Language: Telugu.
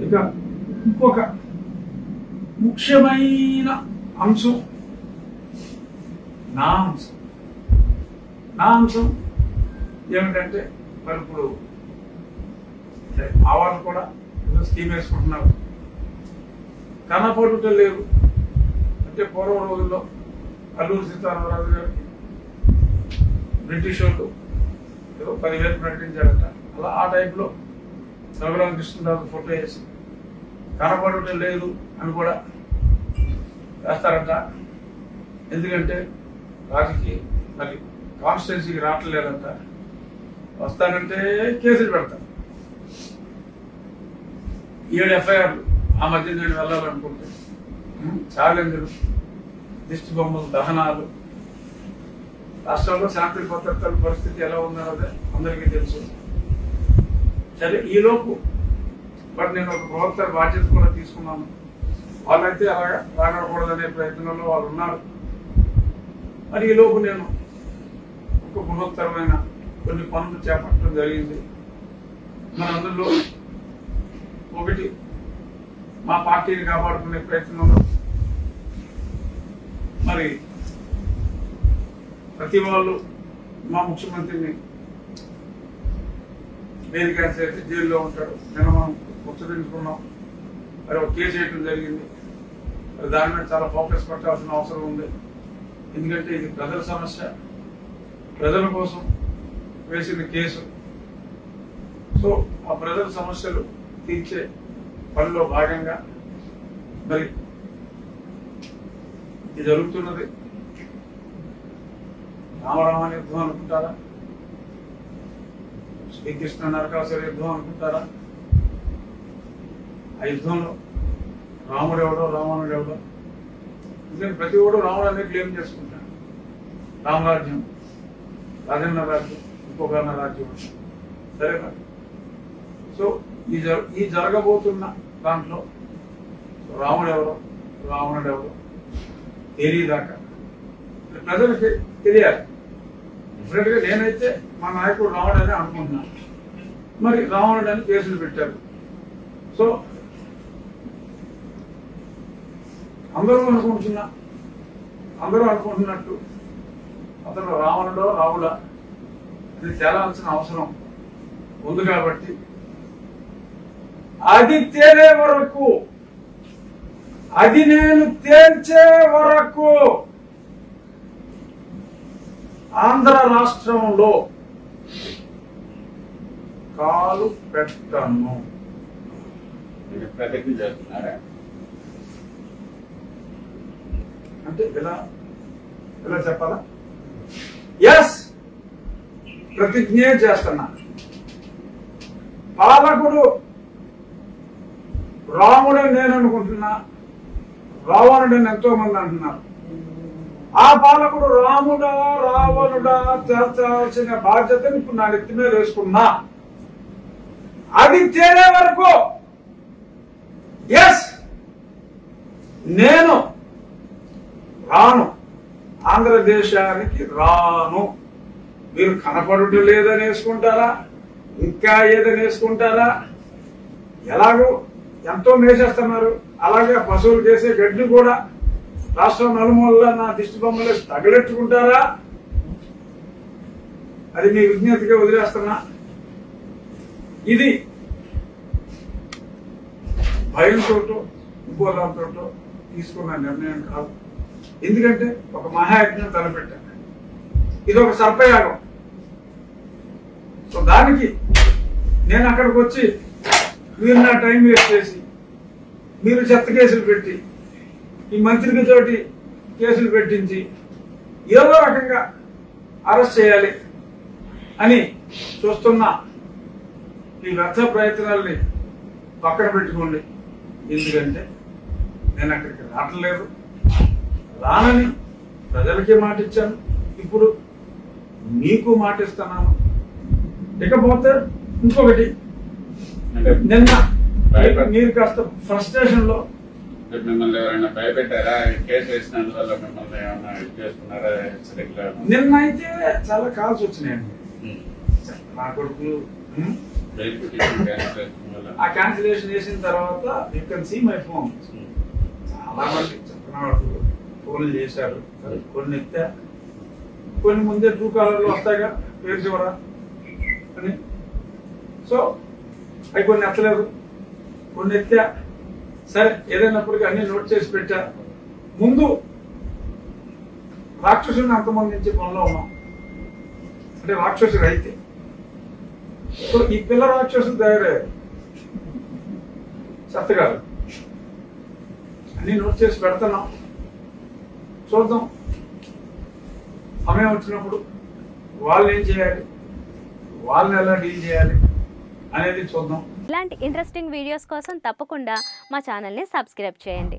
ఇక ఇంకొక ముఖ్యమైన అంశం. నా అంశం. నా అంశం ఏమిటంటే మరి ఇప్పుడు ఆవాలు మా వాళ్ళు కూడా ఏదో స్కీమ్ వేసుకుంటున్నారు. కనపడుట లేవు అంటే పూర్వ రోజుల్లో అల్లూరు సీతారామరాజు గారికి బ్రిటిష్ వాళ్ళు ఏదో పదివేలు ప్రకటించారట. అలా ఆ టైంలో రఘురామ కృష్ణరాజు ఫోటో వేసి కనపడటం లేదు అని కూడా వేస్తారంట. ఎందుకంటే వాటికి మరి కాన్స్టిట్యున్సీకి రావట్లేదంట. వస్తానంటే కేసులు పెడతారు. ఏడు ఎఫ్ఐఆర్లు ఆ మధ్య నేను వెళ్ళాలనుకుంటే ఛాలెంజ్లు దిష్టి బొమ్మలు దహనాలు రాష్ట్రంలో శాంతి భద్రతల పరిస్థితి ఎలా ఉందన్నది అందరికీ తెలుసు. సరే ఈలోపు మరి నేను ఒక ప్రవర్తన బాధ్యత కూడా తీసుకున్నాను. వాళ్ళైతే అలాగా రాకూడదనే ప్రయత్నంలో వాళ్ళు ఉన్నారు. మరి ఈలోపు నేను ఒక బృహత్తరమైన కొన్ని పనులు చేపట్టడం జరిగింది. మన అందులో ఒకటి మా పార్టీని కాపాడుకునే ప్రయత్నంలో. మరి ప్రతి వాళ్ళు మా ముఖ్యమంత్రిని బెయిల్ క్యాన్సర్ అయితే జైల్లో ఉంటాడు. నిన్న మనం ముచ్చరించుకున్నాం మరి ఒక కేసు వేయటం జరిగింది. మరి దాని మీద చాలా ఫోకస్ పెట్టాల్సిన అవసరం ఉంది. ఎందుకంటే ఇది ప్రజల సమస్య. ప్రజల కోసం వేసిన కేసు. సో ఆ ప్రజల సమస్యలు తీర్చే పనిలో భాగంగా మరి ఇది జరుగుతున్నది. రామరామ యుద్ధం అనుకుంటారా? శ్రీకృష్ణ నరకాసుర యుద్ధం అనుకుంటారా? ఆ యుద్ధంలో రాముడు ఎవడో రావణుడు ఎవడో ఎందుకంటే ప్రతి ఒడు రాముడు అనేది క్లెయిమ్ చేసుకుంటాడు. రామరాజ్యం రాజన్న రాజ్యం ఇంకొక రాజ్యం సరే సో ఈ జర- ఈ జరగబోతున్న దాంట్లో రాముడు ఎవరో రావణుడు ఎవరో తెలియదాకా ప్రజలకి తెలియాలి. డెఫినెట్గా నేనైతే మా నాయకుడు రావడని అని అనుకుంటున్నాను మరి రావణుడు అని కేసులు పెట్టారు. సో అందరూ అనుకుంటున్నా. అందరూ అనుకుంటున్నట్టు అతను రావణుడో రావుడా అది తేలాల్సిన అవసరం ఉంది కాబట్టి అది తేలే వరకు అది నేను తేల్చే వరకు ఆంధ్ర రాష్ట్రంలో కాలు పెట్టను. ప్రతిజ్ఞ చేస్తున్నారా? అంటే ఇలా ఇలా చెప్పాలా? ఎస్ ప్రతిజ్ఞే చేస్తున్నా. పాలకుడు రాముడని నేను అనుకుంటున్నా. రావణుడని ఎంతో మంది అంటున్నారు. ఆ పాలకుడు రాముడా రావణుడా చేర్చాల్సిన బాధ్యతను ఇప్పుడు నా నెత్తి మీద వేసుకున్నా. అది తేలే వరకు ఎస్ నేను రాను. ఆంధ్రదేశానికి రాను. మీరు కనపడుట లేదని వేసుకుంటారా? ఇంకా ఏదని వేసుకుంటారా? ఎలాగో ఎంతో మేసేస్తున్నారు. అలాగే పశువులు చేసే గడ్డి కూడా రాష్ట్రం నలుమూలలా నా దిష్టి బొమ్మలు తగలెట్టుకుంటారా? అది మీ విజ్ఞతగా వదిలేస్తున్నా. ఇది భయంతో ఇంకో తీసుకున్న నిర్ణయం కాదు. ఎందుకంటే ఒక మహాయజ్ఞం తలపెట్టాను. ఇది ఒక సర్పయాగం. సో దానికి నేను అక్కడికి వచ్చి మీరు నా టైం వేస్ట్ చేసి మీరు చెత్త కేసులు పెట్టి ఈ మంత్రికి తోటి కేసులు పెట్టించి ఏదో రకంగా అరెస్ట్ చేయాలి అని చూస్తున్న ఈ వ్యర్థ ప్రయత్నాల్ని పక్కన పెట్టుకోండి. ఎందుకంటే నేను అక్కడికి రావట్లేదు. రానని ప్రజలకి మాట ఇచ్చాను ఇప్పుడు మీకు మాట ఇస్తున్నాను ఇకపోతే ఇంకొకటి అంటే నిన్న మీరు కాస్త ఫ్రస్ట్రేషన్లో అంటే మిమ్మల్ని ఎవరైనా భయపెట్టారా? కేసు వేసినందువల్ల మిమ్మల్ని ఏమైనా ఇది చేస్తున్నారా? హెచ్చరికలు నిన్న అయితే చాలా కాల్స్ వచ్చినాయండి నా చేస్తున్నారు వల్ల. ఆ క్యాన్సిలేషన్ చేసిన తర్వాత you can see my phone చాలా మంది చెప్పిన ఫోన్లు చేశారు. కొన్ని ఎత్తా కొన్ని ముందే ట్రూ కాలర్లు వస్తాయిగా పేరు చివర అని. సో అవి కొన్ని ఎత్తలేదు. కొన్ని ఎత్తా సరే ఏదైనప్పటికీ అన్ని నోట్ చేసి పెట్టా. ముందు రాక్షసుని అంతమందించే పనిలో ఉన్నాం. అంటే రాక్షసుడు అయితే ఇప్పుడు ఈ పిల్ల రాక్షసులు తయారయ్యారు. చెత్తగారు అన్ని నోట్ చేసి పెడుతున్నాం. చూద్దాం. సమయం వచ్చినప్పుడు వాళ్ళు ఏం చేయాలి? వాళ్ళని ఎలా డీల్ చేయాలి? అనేది చూద్దాం. ఇలాంటి ఇంట్రెస్టింగ్ వీడియోస్ కోసం తప్పకుండా మా ఛానల్ని సబ్స్క్రైబ్ చేయండి.